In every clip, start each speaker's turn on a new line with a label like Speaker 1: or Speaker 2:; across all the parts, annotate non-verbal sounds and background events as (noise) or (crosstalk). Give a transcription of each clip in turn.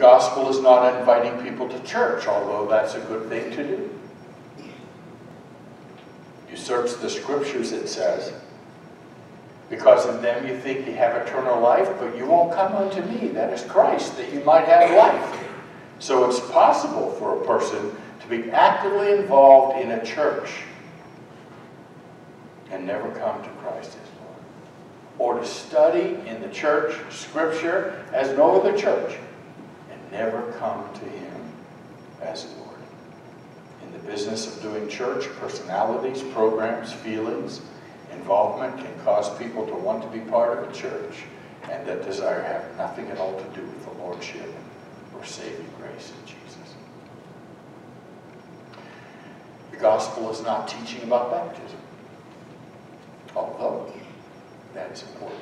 Speaker 1: Gospel is not inviting people to church, although that's a good thing to do. You search the scriptures, it says, because in them you think you have eternal life, but you won't come unto me, that is Christ, that you might have life. So it's possible for a person to be actively involved in a church and never come to Christ as Lord. Or to study in the church scripture as no other church never come to him as Lord. In the business of doing church, personalities, programs, feelings, involvement can cause people to want to be part of a church and that desire have nothing at all to do with the Lordship or saving grace in Jesus. The gospel is not teaching about baptism, although that is important.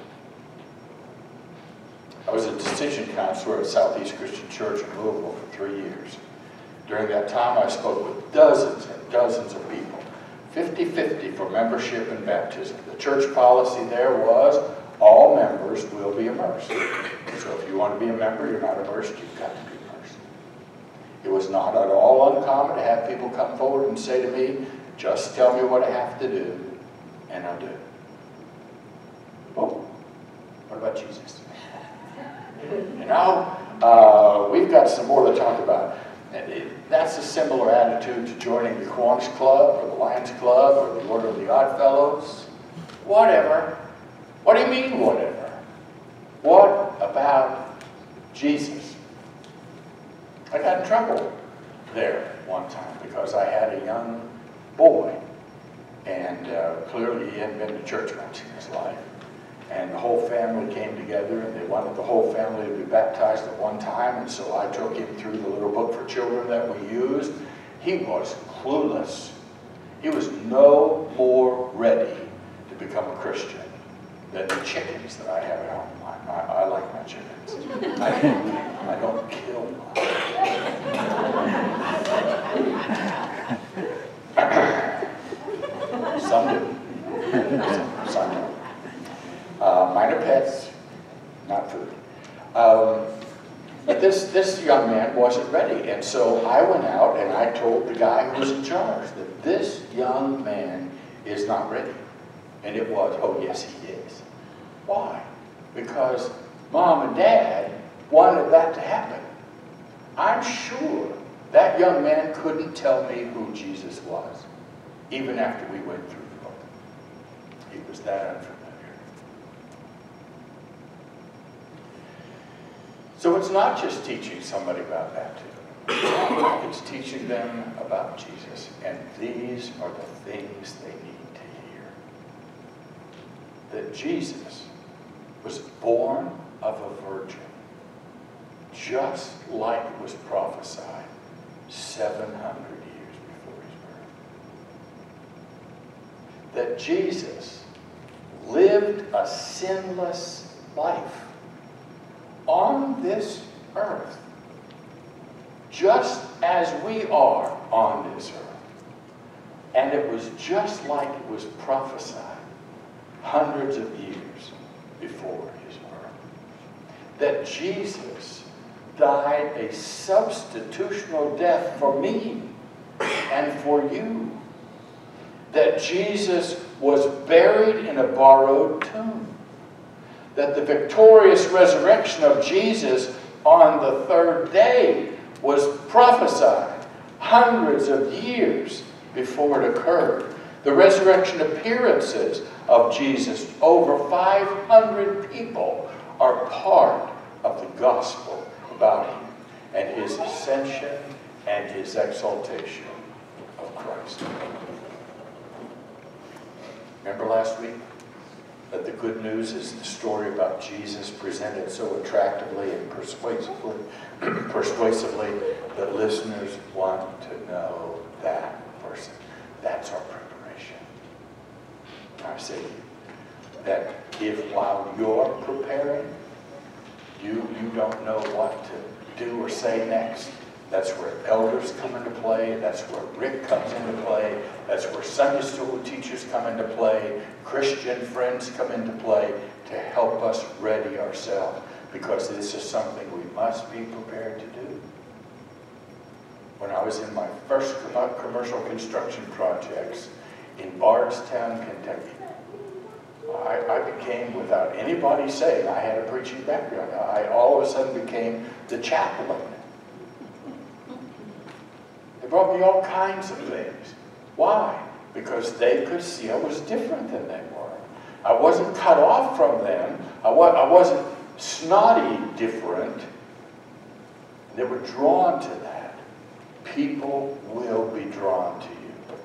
Speaker 1: I was a decision counselor at Southeast Christian Church in Louisville for three years. During that time, I spoke with dozens and dozens of people 50-50 for membership and baptism. The church policy there was all members will be immersed. So if you want to be a member, you're not immersed, you've got to be immersed. It was not at all uncommon to have people come forward and say to me, just tell me what I have to do, and I'll do it. Oh, what about Jesus? Know, uh, we've got some more to talk about. That's a similar attitude to joining the Kiwanis Club or the Lions Club or the Order of the Odd Fellows. Whatever. What do you mean, whatever? What about Jesus? I got in trouble there one time because I had a young boy, and uh, clearly he hadn't been to church much in his life. And the whole family came together, and they wanted the whole family to be baptized at one time, and so I took him through the little book for children that we used. He was clueless. He was no more ready to become a Christian than the chickens that I have at home. I, I, I like my chickens. I, I don't kill them. Some do. Some do. Uh, minor pets, not food. Um, but this, this young man wasn't ready. And so I went out and I told the guy who was in charge that this young man is not ready. And it was, oh yes he is. Why? Because mom and dad wanted that to happen. I'm sure that young man couldn't tell me who Jesus was, even after we went through the book. He was that unfamiliar. So it's not just teaching somebody about baptism. (coughs) It's teaching them about Jesus. And these are the things they need to hear. That Jesus was born of a virgin, just like it was prophesied 700 years before his birth. That Jesus lived a sinless life on this earth, just as we are on this earth. And it was just like it was prophesied hundreds of years before his birth. That Jesus died a substitutional death for me and for you. That Jesus was buried in a borrowed tomb that the victorious resurrection of Jesus on the third day was prophesied hundreds of years before it occurred. The resurrection appearances of Jesus, over 500 people, are part of the gospel about him and his ascension and his exaltation of Christ. Remember last week? But the good news is the story about Jesus presented so attractively and persuasively, persuasively that listeners want to know that person. That's our preparation. I say that if while you're preparing, you, you don't know what to do or say next, that's where elders come into play. That's where Rick comes into play. That's where Sunday school teachers come into play. Christian friends come into play to help us ready ourselves because this is something we must be prepared to do. When I was in my first commercial construction projects in Bardstown, Kentucky, I, I became, without anybody saying I had a preaching background, I all of a sudden became the chaplain. Brought me all kinds of things. Why? Because they could see I was different than they were. I wasn't cut off from them. I, wa- I wasn't snotty different. They were drawn to that. People will be drawn to you.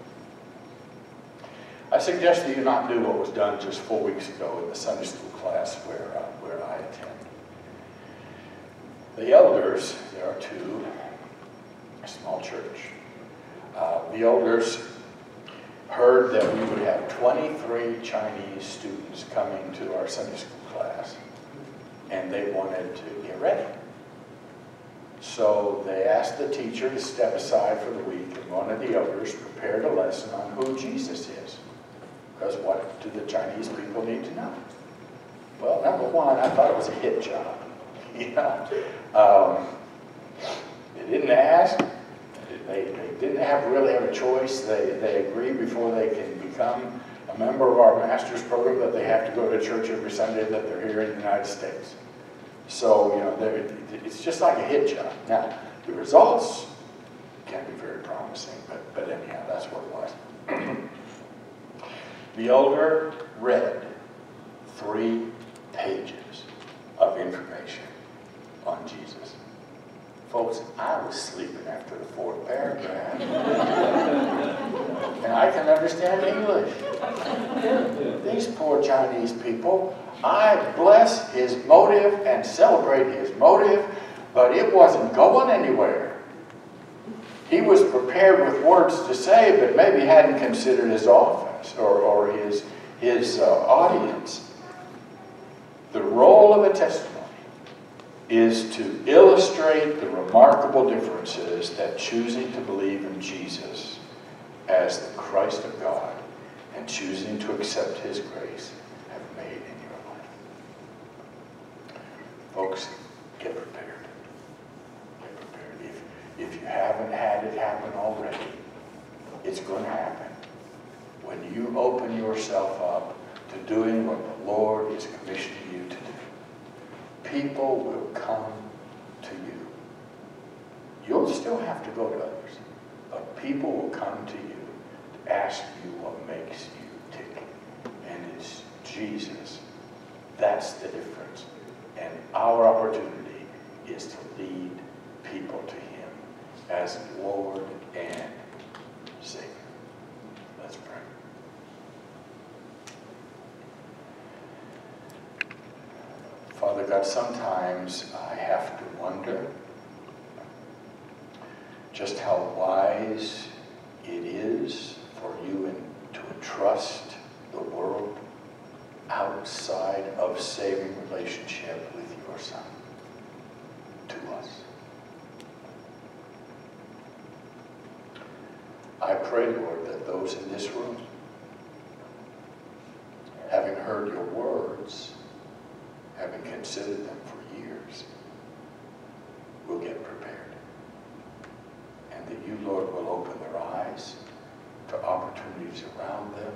Speaker 1: I suggest that you not do what was done just four weeks ago in the Sunday school class where, uh, where I attend. The elders, there are two, a small church. Uh, the elders heard that we would have 23 Chinese students coming to our Sunday school class, and they wanted to get ready. So they asked the teacher to step aside for the week, and one of the elders prepared a lesson on who Jesus is. Because what do the Chinese people need to know? Well, number one, I thought it was a hit job. (laughs) yeah. Um, they didn't ask. Didn't have really have a choice. They, they agreed before they can become a member of our master's program that they have to go to church every Sunday that they're here in the United States. So, you know, it's just like a hit job. Now, the results can be very promising, but, but anyhow, that's what it was. (clears throat) the elder read three pages of information on Jesus. Folks, I was sleeping after the fourth paragraph. and I can understand English. These poor Chinese people, I bless his motive and celebrate his motive, but it wasn't going anywhere. He was prepared with words to say, but maybe hadn't considered his office or, or his, his uh, audience. The role of a testimony is to illustrate the remarkable differences that choosing to believe in Jesus as the Christ of God and choosing to accept his grace have made in your life. Folks, get prepared. Get prepared. If, if you haven't had it happen already, it's going to happen. When you open yourself up to doing what the Lord is commissioning you to do, people will come to you. You'll still have to go to others, but people will come to you to ask you what makes you tick. And it's Jesus. That's the difference. And our opportunity is to lead people to Him as Lord and God, sometimes I have to wonder just how wise it is for you in, to entrust the world outside of saving relationship with your Son to us. I pray, Lord, that those in this room, having heard your words, having considered them for years, will get prepared. And that you, Lord, will open their eyes to opportunities around them,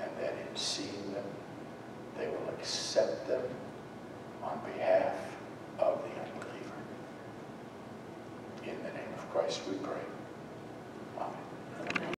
Speaker 1: and that in seeing them, they will accept them on behalf of the unbeliever. In the name of Christ we pray.